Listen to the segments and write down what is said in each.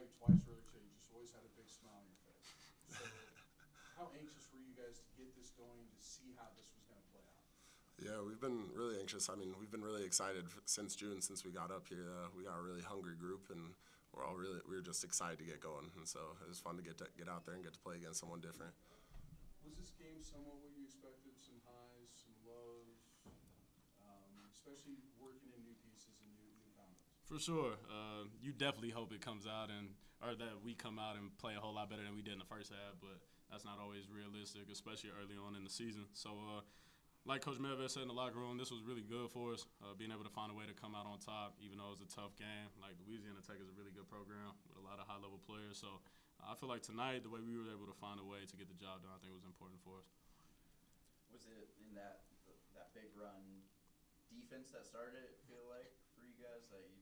saw you twice earlier today. You just always had a big smile on your face. So how anxious were you guys to get this going to see how this was going to play out? Yeah, we've been really anxious. I mean, we've been really excited since June, since we got up here. Uh, we got a really hungry group, and we're all really we were just excited to get going. And so it was fun to get to, get out there and get to play against someone different. Was this game somewhat what you expected? Some highs, some lows, um, especially working in new people. For sure. Uh, you definitely hope it comes out and or that we come out and play a whole lot better than we did in the first half, but that's not always realistic, especially early on in the season. So, uh, like Coach Medved said in the locker room, this was really good for us, uh, being able to find a way to come out on top, even though it was a tough game. Like Louisiana Tech is a really good program with a lot of high-level players. So, I feel like tonight, the way we were able to find a way to get the job done, I think was important for us. Was it in that that big run defense that started it feel like for you guys that you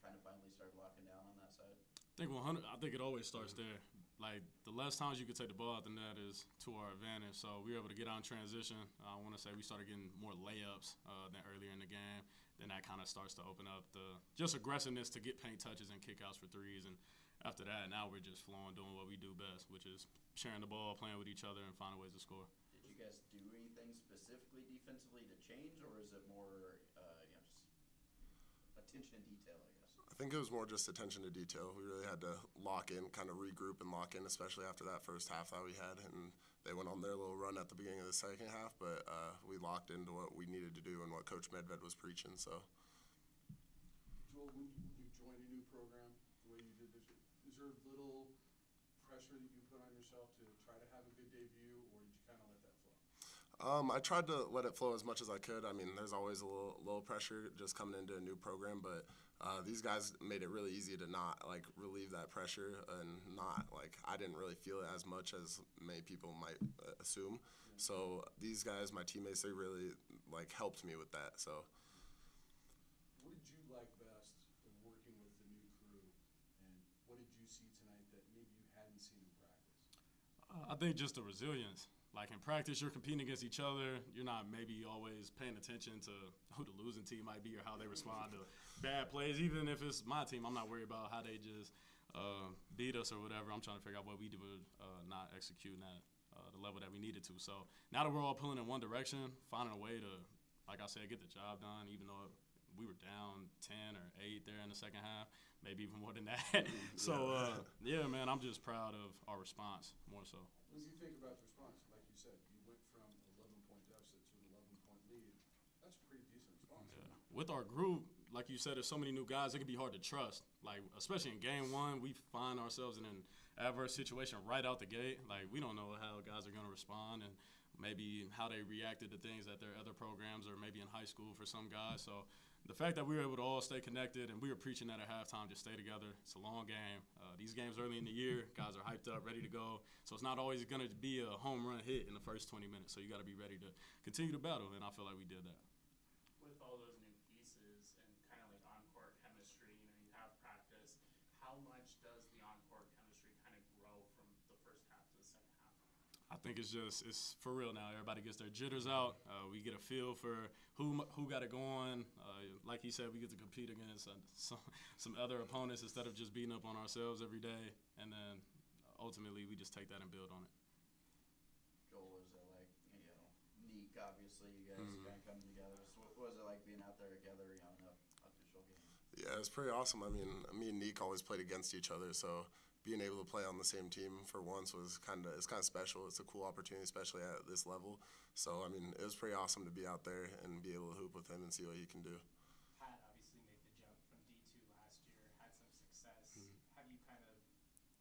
kind of finally started locking down on that side? I think 100. I think it always starts there. Like the less times you can take the ball out the net is to our advantage. So we were able to get on transition. I want to say we started getting more layups uh, than earlier in the game. Then that kind of starts to open up the just aggressiveness to get paint touches and kickouts for threes. And after that, now we're just flowing, doing what we do best, which is sharing the ball, playing with each other, and finding ways to score. Did you guys do anything specifically defensively to change, or is it more uh, you know just attention to detail? I think it was more just attention to detail. We really had to lock in, kind of regroup and lock in, especially after that first half that we had. And they went on their little run at the beginning of the second half, but uh, we locked into what we needed to do and what Coach Medved was preaching. So. Joel, when you, you joined a new program the way you did is there little pressure that you put on yourself to try to have a good debut, or did you kind of let that? Um, I tried to let it flow as much as I could. I mean, there's always a little, little pressure just coming into a new program, but uh, these guys made it really easy to not like relieve that pressure and not like I didn't really feel it as much as many people might uh, assume. So these guys, my teammates, they really like helped me with that. So What did you like best of working with the new crew, and what did you see tonight that maybe you hadn't seen in practice? Uh, I think just the resilience. Like in practice, you're competing against each other. You're not maybe always paying attention to who the losing team might be or how they respond to bad plays. Even if it's my team, I'm not worried about how they just uh, beat us or whatever. I'm trying to figure out what we did uh, not executing at uh, the level that we needed to. So now that we're all pulling in one direction, finding a way to, like I said, get the job done, even though we were down 10 or 8 there in the second half, maybe even more than that. so, uh, yeah, man, I'm just proud of our response more so. When you think about the response, like you said, you went from 11 point deficit to an 11 point lead. That's a pretty decent response. Yeah. With our group, like you said, there's so many new guys, it can be hard to trust. Like, especially in game one, we find ourselves in an adverse situation right out the gate. Like, we don't know how guys are going to respond and maybe how they reacted to things at their other programs or maybe in high school for some guys. So, the fact that we were able to all stay connected and we were preaching that at halftime, just stay together. It's a long game. Uh, these games early in the year, guys are hyped up, ready to go. So it's not always going to be a home run hit in the first 20 minutes. So you got to be ready to continue to battle, and I feel like we did that. with all those new pieces and kind of like on-court chemistry, you know, you have practice. How much does the on-court chemistry kind of grow from the first half to the second half? I think it's just it's for real now. Everybody gets their jitters out. Uh, we get a feel for who who got it going. Uh, like he said, we get to compete against uh, some some other opponents instead of just beating up on ourselves every day. And then ultimately, we just take that and build on it. Joel, was it like you know, Neek? Obviously, you guys kind of coming together. So what was it like being out there together, you know, in a official game? yeah, it's pretty awesome. I mean, me and Neek always played against each other, so being able to play on the same team for once was kind of it's kind of special. It's a cool opportunity, especially at this level. So I mean, it was pretty awesome to be out there and be able to hoop with him and see what he can do. Pat obviously made the jump from D2 last year, had some success. Mm-hmm. Have you kind of,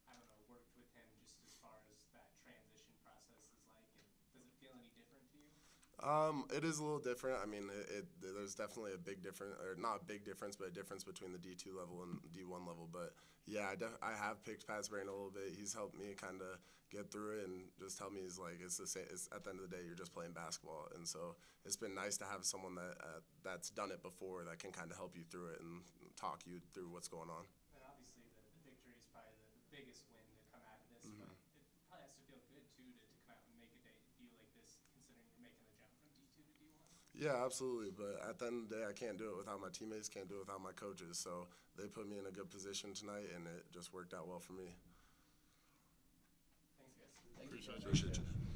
I don't know, worked with him just as far as that transition process is like? And does it feel any different to you? Um, it is a little different. I mean, it, it there's definitely a big difference, or not a big difference, but a difference between the D2 level and D1 level. But yeah, I, def- I have picked Pat's brain a little bit. He's helped me kind of get through it and just tell me he's like it's the same. It's at the end of the day, you're just playing basketball, and so it's been nice to have someone that uh, that's done it before that can kind of help you through it and talk you through what's going on. And obviously the, the victory is probably the, the biggest win to come out of this, Mm-hmm. but it probably has to feel good too to, to come out and make a debut like this, considering you're making the jump from D2 to D1. Yeah, absolutely. But at the end of the day, I can't do it without my teammates, can't do it without my coaches. So they put me in a good position tonight, and it just worked out well for me. Thanks, guys. Thank Appreciate you. you. Appreciate you.